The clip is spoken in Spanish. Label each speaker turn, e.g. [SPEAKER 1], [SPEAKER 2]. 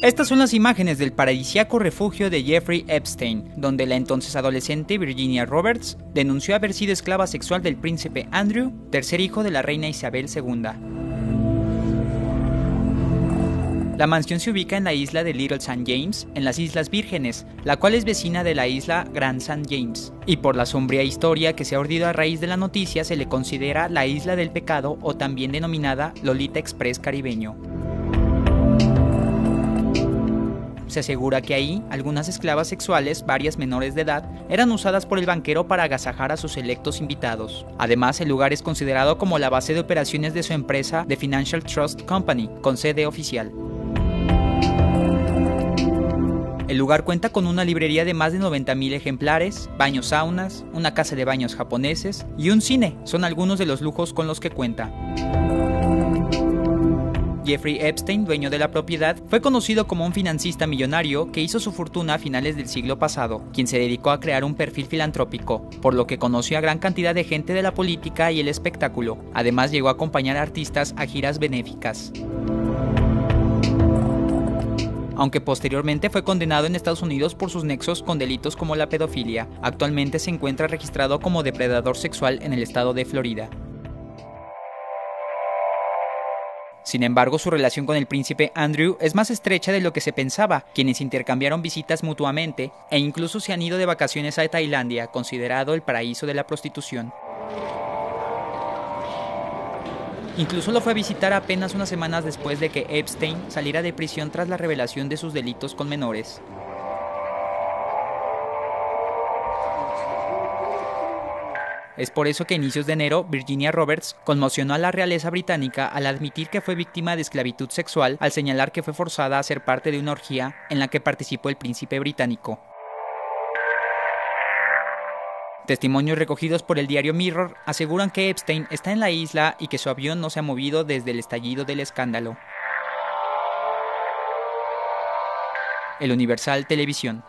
[SPEAKER 1] Estas son las imágenes del paradisiaco refugio de Jeffrey Epstein, donde la entonces adolescente Virginia Roberts denunció haber sido esclava sexual del príncipe Andrew, tercer hijo de la reina Isabel II. La mansión se ubica en la isla de Little St. James, en las Islas Vírgenes, la cual es vecina de la isla Grand St. James. Y por la sombría historia que se ha ordido a raíz de la noticia, se le considera la isla del pecado o también denominada Lolita Express caribeño. Se asegura que ahí algunas esclavas sexuales, varias menores de edad, eran usadas por el banquero para agasajar a sus selectos invitados. Además, el lugar es considerado como la base de operaciones de su empresa The Financial Trust Company, con sede oficial. El lugar cuenta con una librería de más de 90.000 ejemplares, baños saunas, una casa de baños japoneses y un cine. Son algunos de los lujos con los que cuenta. Jeffrey Epstein, dueño de la propiedad, fue conocido como un financista millonario que hizo su fortuna a finales del siglo pasado, quien se dedicó a crear un perfil filantrópico, por lo que conoció a gran cantidad de gente de la política y el espectáculo. Además llegó a acompañar a artistas a giras benéficas aunque posteriormente fue condenado en Estados Unidos por sus nexos con delitos como la pedofilia. Actualmente se encuentra registrado como depredador sexual en el estado de Florida. Sin embargo, su relación con el príncipe Andrew es más estrecha de lo que se pensaba, quienes intercambiaron visitas mutuamente e incluso se han ido de vacaciones a Tailandia, considerado el paraíso de la prostitución. Incluso lo fue a visitar apenas unas semanas después de que Epstein saliera de prisión tras la revelación de sus delitos con menores. Es por eso que a inicios de enero Virginia Roberts conmocionó a la realeza británica al admitir que fue víctima de esclavitud sexual al señalar que fue forzada a ser parte de una orgía en la que participó el príncipe británico. Testimonios recogidos por el diario Mirror aseguran que Epstein está en la isla y que su avión no se ha movido desde el estallido del escándalo. El Universal Televisión.